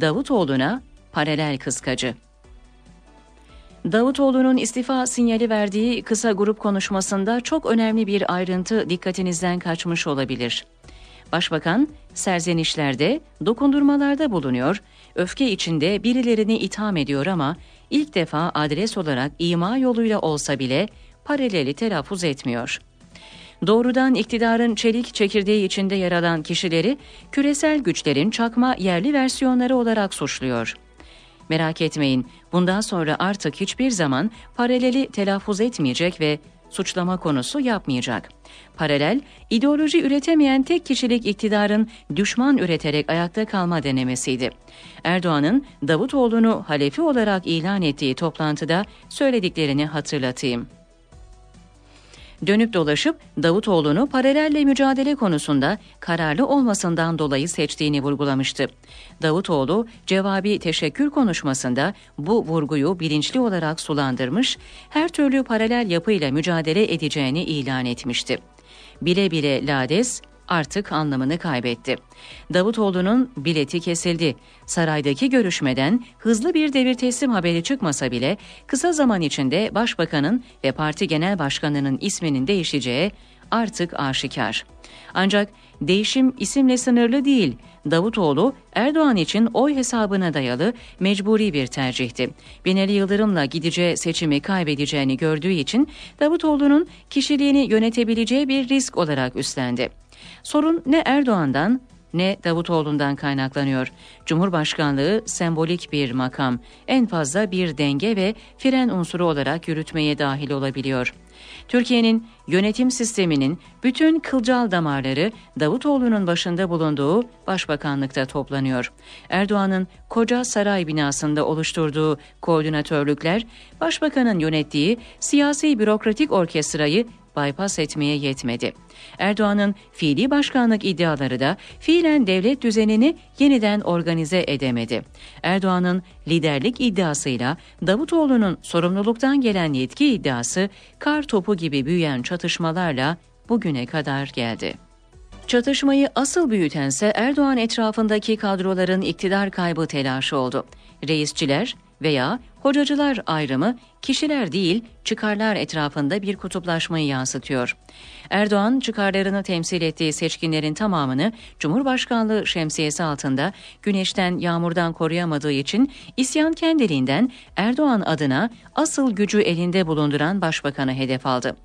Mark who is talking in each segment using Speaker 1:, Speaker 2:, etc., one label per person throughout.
Speaker 1: Davutoğlu'na paralel kıskacı. Davutoğlu'nun istifa sinyali verdiği kısa grup konuşmasında çok önemli bir ayrıntı dikkatinizden kaçmış olabilir. Başbakan serzenişlerde, dokundurmalarda bulunuyor, öfke içinde birilerini itham ediyor ama ilk defa adres olarak ima yoluyla olsa bile paraleli telaffuz etmiyor. Doğrudan iktidarın çelik çekirdeği içinde yer alan kişileri küresel güçlerin çakma yerli versiyonları olarak suçluyor. Merak etmeyin, bundan sonra artık hiçbir zaman paraleli telaffuz etmeyecek ve suçlama konusu yapmayacak. Paralel, ideoloji üretemeyen tek kişilik iktidarın düşman üreterek ayakta kalma denemesiydi. Erdoğan'ın Davutoğlu'nu halefi olarak ilan ettiği toplantıda söylediklerini hatırlatayım dönüp dolaşıp Davutoğlu'nu paralelle mücadele konusunda kararlı olmasından dolayı seçtiğini vurgulamıştı. Davutoğlu cevabi teşekkür konuşmasında bu vurguyu bilinçli olarak sulandırmış, her türlü paralel yapıyla mücadele edeceğini ilan etmişti. Bile bile Lades, artık anlamını kaybetti. Davutoğlu'nun bileti kesildi. Saraydaki görüşmeden hızlı bir devir teslim haberi çıkmasa bile kısa zaman içinde başbakanın ve parti genel başkanının isminin değişeceği artık aşikar. Ancak değişim isimle sınırlı değil. Davutoğlu Erdoğan için oy hesabına dayalı mecburi bir tercihti. Binali Yıldırım'la gideceği seçimi kaybedeceğini gördüğü için Davutoğlu'nun kişiliğini yönetebileceği bir risk olarak üstlendi. Sorun ne Erdoğan'dan ne Davutoğlu'ndan kaynaklanıyor. Cumhurbaşkanlığı sembolik bir makam, en fazla bir denge ve fren unsuru olarak yürütmeye dahil olabiliyor. Türkiye'nin yönetim sisteminin bütün kılcal damarları Davutoğlu'nun başında bulunduğu başbakanlıkta toplanıyor. Erdoğan'ın koca saray binasında oluşturduğu koordinatörlükler, başbakanın yönettiği siyasi bürokratik orkestrayı bypass etmeye yetmedi. Erdoğan'ın fiili başkanlık iddiaları da fiilen devlet düzenini yeniden organize edemedi. Erdoğan'ın liderlik iddiasıyla Davutoğlu'nun sorumluluktan gelen yetki iddiası kar topu gibi büyüyen çatışmalarla bugüne kadar geldi. Çatışmayı asıl büyütense Erdoğan etrafındaki kadroların iktidar kaybı telaşı oldu. Reisçiler veya hocacılar ayrımı kişiler değil çıkarlar etrafında bir kutuplaşmayı yansıtıyor. Erdoğan çıkarlarını temsil ettiği seçkinlerin tamamını Cumhurbaşkanlığı şemsiyesi altında güneşten yağmurdan koruyamadığı için isyan kendiliğinden Erdoğan adına asıl gücü elinde bulunduran başbakanı hedef aldı.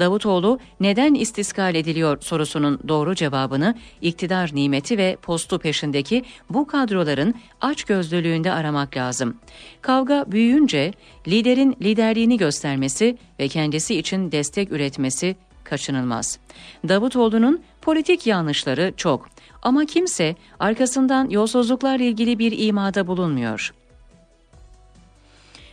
Speaker 1: Davutoğlu neden istiskal ediliyor sorusunun doğru cevabını iktidar nimeti ve postu peşindeki bu kadroların açgözlülüğünde aramak lazım. Kavga büyüyünce liderin liderliğini göstermesi ve kendisi için destek üretmesi kaçınılmaz. Davutoğlu'nun politik yanlışları çok ama kimse arkasından yolsuzluklarla ilgili bir imada bulunmuyor.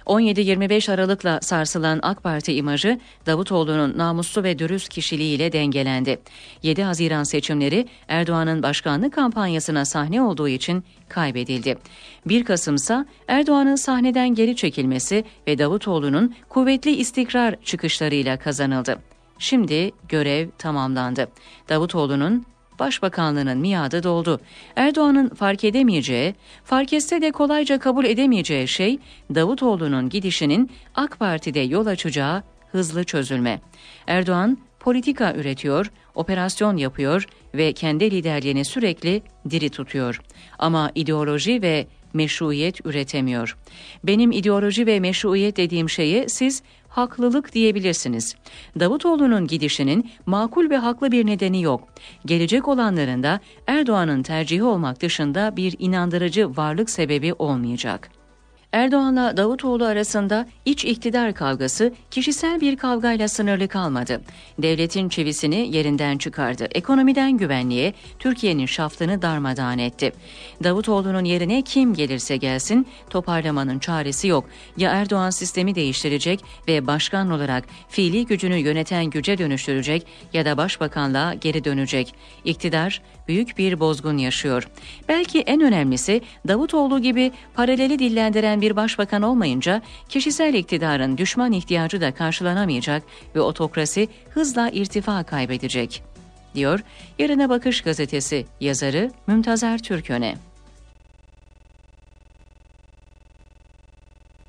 Speaker 1: 17-25 Aralık'la sarsılan AK Parti imajı Davutoğlu'nun namuslu ve dürüst kişiliğiyle dengelendi. 7 Haziran seçimleri Erdoğan'ın başkanlık kampanyasına sahne olduğu için kaybedildi. 1 Kasım'sa Erdoğan'ın sahneden geri çekilmesi ve Davutoğlu'nun kuvvetli istikrar çıkışlarıyla kazanıldı. Şimdi görev tamamlandı. Davutoğlu'nun Başbakanlığının miadı doldu. Erdoğan'ın fark edemeyeceği, fark etse de kolayca kabul edemeyeceği şey Davutoğlu'nun gidişinin AK Parti'de yol açacağı hızlı çözülme. Erdoğan politika üretiyor, operasyon yapıyor ve kendi liderliğini sürekli diri tutuyor. Ama ideoloji ve meşruiyet üretemiyor. Benim ideoloji ve meşruiyet dediğim şeyi siz haklılık diyebilirsiniz. Davutoğlu'nun gidişinin makul ve haklı bir nedeni yok. Gelecek olanların da Erdoğan'ın tercihi olmak dışında bir inandırıcı varlık sebebi olmayacak.'' Erdoğan'la Davutoğlu arasında iç iktidar kavgası kişisel bir kavgayla sınırlı kalmadı. Devletin çivisini yerinden çıkardı. Ekonomiden güvenliğe Türkiye'nin şaftını darmadağın etti. Davutoğlu'nun yerine kim gelirse gelsin toparlamanın çaresi yok. Ya Erdoğan sistemi değiştirecek ve başkan olarak fiili gücünü yöneten güce dönüştürecek ya da başbakanlığa geri dönecek. İktidar büyük bir bozgun yaşıyor. Belki en önemlisi Davutoğlu gibi paraleli dillendiren bir başbakan olmayınca kişisel iktidarın düşman ihtiyacı da karşılanamayacak ve otokrasi hızla irtifa kaybedecek, diyor Yarına Bakış gazetesi yazarı Mümtazer Türköne.